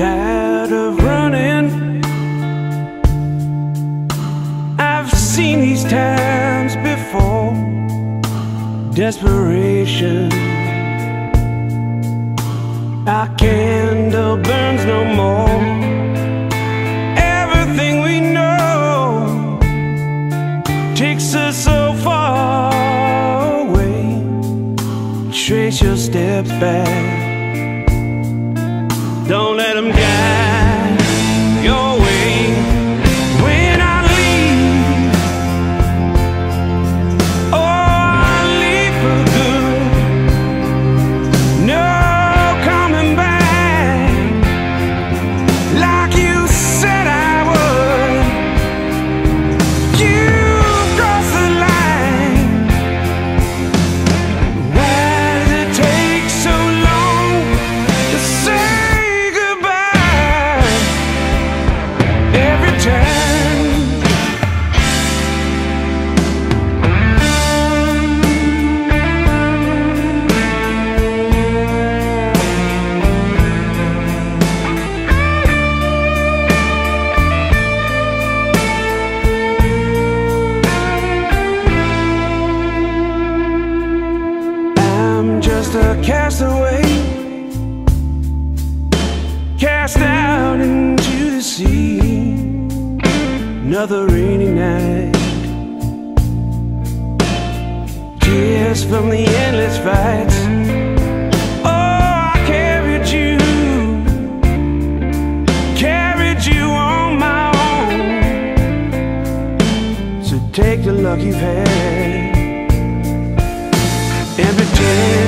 tired of running. I've seen these times before. Desperation. Our candle burns no more. Everything we know Takes us so far away. Trace your steps back. another rainy night. Tears from the endless fights. Oh, I carried you. Carried you on my own. So take the luck you've had. And pretend